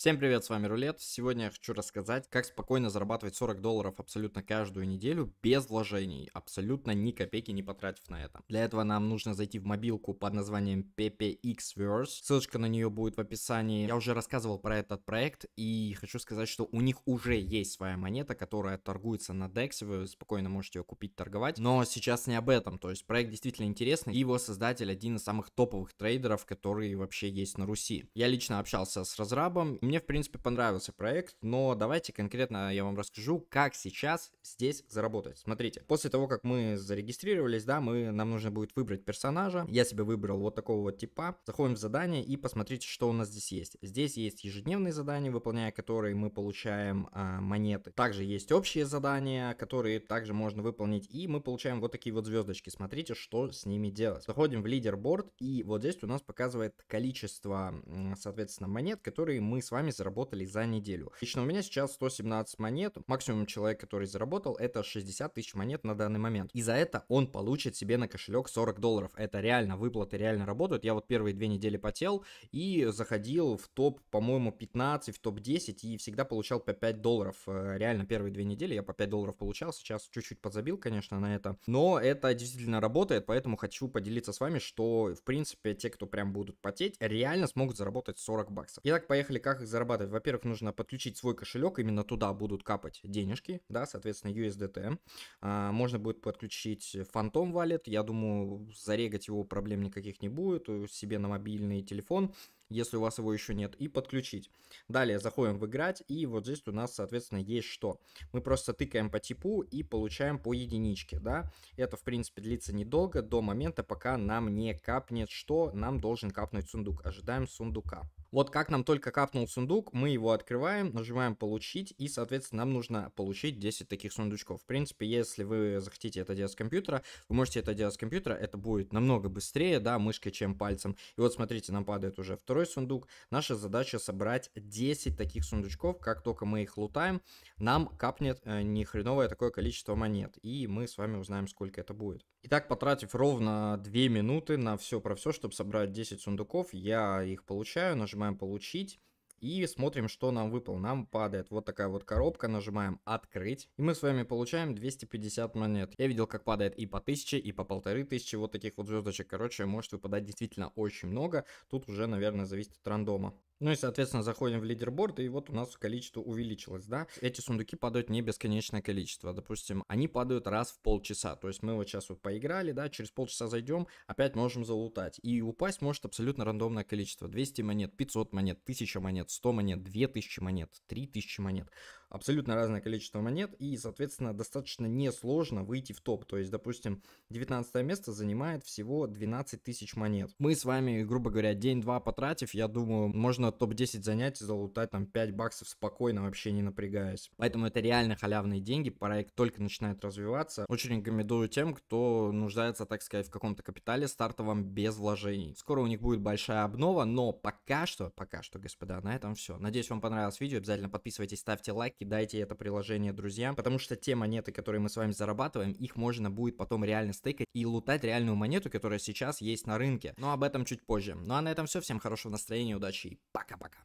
Всем привет, с вами Рулет. Сегодня я хочу рассказать, как спокойно зарабатывать 40 долларов абсолютно каждую неделю без вложений, абсолютно ни копейки не потратив на это. Для этого нам нужно зайти в мобилку под названием PPXverse. Ссылочка на нее будет в описании. Я уже рассказывал про этот проект и хочу сказать, что у них уже есть своя монета, которая торгуется на DEX. Вы спокойно можете ее купить, торговать. Но сейчас не об этом. То есть проект действительно интересный. Его создатель один из самых топовых трейдеров, которые вообще есть на Руси. Я лично общался с разрабом мне, в принципе, понравился проект, но давайте конкретно я вам расскажу, как сейчас здесь заработать. Смотрите, после того, как мы зарегистрировались, да, мы, нам нужно будет выбрать персонажа. Я себе выбрал вот такого вот типа. Заходим в задание и посмотрите, что у нас здесь есть. Здесь есть ежедневные задания, выполняя которые мы получаем а, монеты. Также есть общие задания, которые также можно выполнить, и мы получаем вот такие вот звездочки. Смотрите, что с ними делать. Заходим в лидерборд, и вот здесь у нас показывает количество, соответственно, монет, которые мы с вами вами заработали за неделю. Лично у меня сейчас 117 монет. Максимум человек, который заработал, это 60 тысяч монет на данный момент. И за это он получит себе на кошелек 40 долларов. Это реально, выплаты реально работают. Я вот первые две недели потел и заходил в топ, по-моему, 15, в топ 10 и всегда получал по 5 долларов. Э, реально, первые две недели я по 5 долларов получал. Сейчас чуть-чуть подзабил, конечно, на это. Но это действительно работает, поэтому хочу поделиться с вами, что, в принципе, те, кто прям будут потеть, реально смогут заработать 40 баксов. Итак, поехали, как их зарабатывать? Во-первых, нужно подключить свой кошелек, именно туда будут капать денежки, да, соответственно, USDT. А, можно будет подключить Phantom Wallet, я думаю, зарегать его проблем никаких не будет, себе на мобильный телефон если у вас его еще нет, и подключить. Далее заходим в играть, и вот здесь у нас, соответственно, есть что. Мы просто тыкаем по типу и получаем по единичке, да. Это, в принципе, длится недолго, до момента, пока нам не капнет что, нам должен капнуть сундук. Ожидаем сундука. Вот как нам только капнул сундук, мы его открываем, нажимаем получить, и, соответственно, нам нужно получить 10 таких сундучков. В принципе, если вы захотите это делать с компьютера, вы можете это делать с компьютера, это будет намного быстрее, да, мышкой, чем пальцем. И вот смотрите, нам падает уже второй сундук. Наша задача собрать 10 таких сундучков, как только мы их лутаем, нам капнет э, нехреновое такое количество монет, и мы с вами узнаем, сколько это будет. Итак, потратив ровно 2 минуты на все про все, чтобы собрать 10 сундуков, я их получаю, нажимаю нажимаем «Получить». И смотрим, что нам выпало. Нам падает вот такая вот коробка, нажимаем «Открыть». И мы с вами получаем 250 монет. Я видел, как падает и по 1000, и по 1500 вот таких вот звездочек. Короче, может выпадать действительно очень много. Тут уже, наверное, зависит от рандома. Ну и, соответственно, заходим в лидерборд, и вот у нас количество увеличилось, да. Эти сундуки падают не бесконечное количество. Допустим, они падают раз в полчаса. То есть мы вот сейчас вот поиграли, да, через полчаса зайдем, опять можем залутать. И упасть может абсолютно рандомное количество. 200 монет, 500 монет, 1000 монет, 100 монет, 2000 монет, 3000 монет абсолютно разное количество монет, и, соответственно, достаточно несложно выйти в топ. То есть, допустим, 19 место занимает всего 12 тысяч монет. Мы с вами, грубо говоря, день-два потратив, я думаю, можно топ-10 занять и залутать там 5 баксов спокойно, вообще не напрягаясь. Поэтому это реально халявные деньги, проект только начинает развиваться. Очень рекомендую тем, кто нуждается, так сказать, в каком-то капитале стартовом без вложений. Скоро у них будет большая обнова, но пока что, пока что, господа, на этом все. Надеюсь, вам понравилось видео, обязательно подписывайтесь, ставьте лайк, кидайте это приложение друзьям, потому что те монеты, которые мы с вами зарабатываем, их можно будет потом реально стейкать и лутать реальную монету, которая сейчас есть на рынке. Но об этом чуть позже. Ну а на этом все. Всем хорошего настроения, удачи и пока-пока.